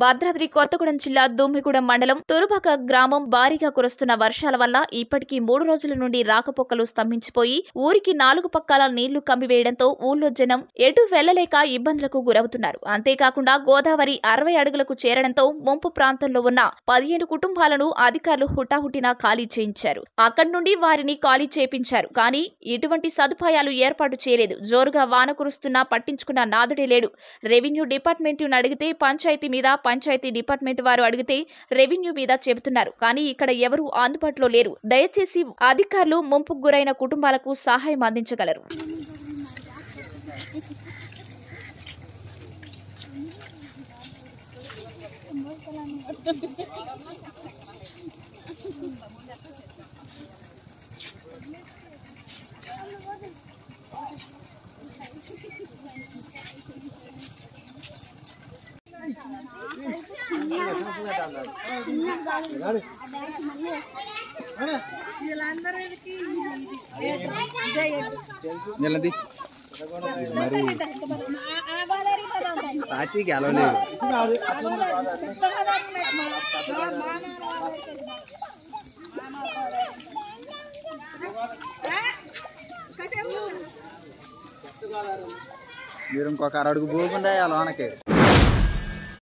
భద్రాద్రి కొత్తగూడెం జిల్లా దుమ్మిగూడెం మండలం తురుబక గ్రామం భారీగా కురుస్తున్న వర్షాల వల్ల ఇప్పటికీ మూడు రోజుల నుండి రాకపోకలు స్తంభించిపోయి ఊరికి నాలుగు పక్కల నీళ్ళు కమ్మివేయడంతో ఊళ్ళో జనం ఎటు వెళ్ళలేక ఇబ్బందులకు గురవుతున్నారు. అంతేకాకుండా గోదావరి అరవై అడుగులకు చేరడంతో ముంపు ప్రాంతంలో ఉన్న పదిహేను కుటుంబాలను అధికారులు హుటాహుటిన ఖాళీ చేయించారు. అక్కడి నుండి వారిని ఖాళీ చేపించారు. కానీ ఎటువంటి సదుపాయాలు ఏర్పాటు చేయలేదు. జోరుగా వాన కురుస్తున్నా పట్టించుకున్న నాదుడే లేడు. రెవెన్యూ డిపార్ట్మెంట్ను అడిగితే పంచాయతీ మీద పంచాయతీ డిపార్ట్మెంట్ వారు అడిగితే రెవెన్యూ మీద చెబుతున్నారు. కానీ ఇక్కడ ఎవరూ అందుబాటులో లేరు. దయచేసి అధికారులు ముంపుకు గురైన కుటుంబాలకు సహాయం అందించగలరు. జల్ది పార్టీ గెలవలేదు. మీరు ఇంకొక అరడుగు పోకుండా లోనకి.